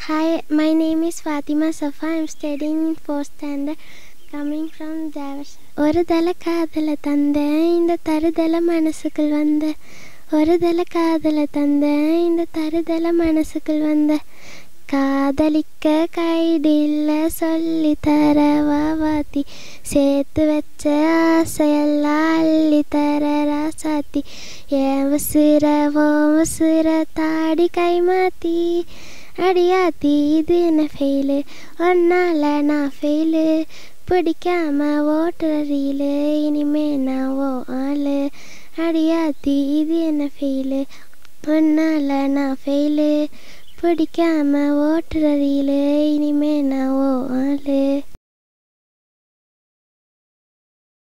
Hi, my name is Fatima Safa. I'm studying in fourth standard, coming from Javasha. ஒரு தல காதல தந்தேன் இந்த தருதல மனசுக்குள் வந்த ஒரு தல காதல தந்தேன் இந்த தருதல மனசுக்குள் வந்த காதலிக்க கைடில்ல சொல்லி தரவா வாத்தி சேர்த்து வச்ச ஆசையெல்லாம் அள்ளி தர ராசாத்தி என் உசுர ஓ உசுர தாடி கைமாத்தி அடியாத்தி இது என்ன ஃபெயிலு ஒன்னால நான் ஃபெயிலு பிடிக்காம ஓட்டுற ரீலு இனிமே நான் ஓ ஆளு. அடியாத்தி இது என்ன ஃபெயிலு ஒன்னால நான் ஃபெயிலு பிடிக்காம ஓட்டுற ரீலு இனிமே நான் ஓ ஆளு.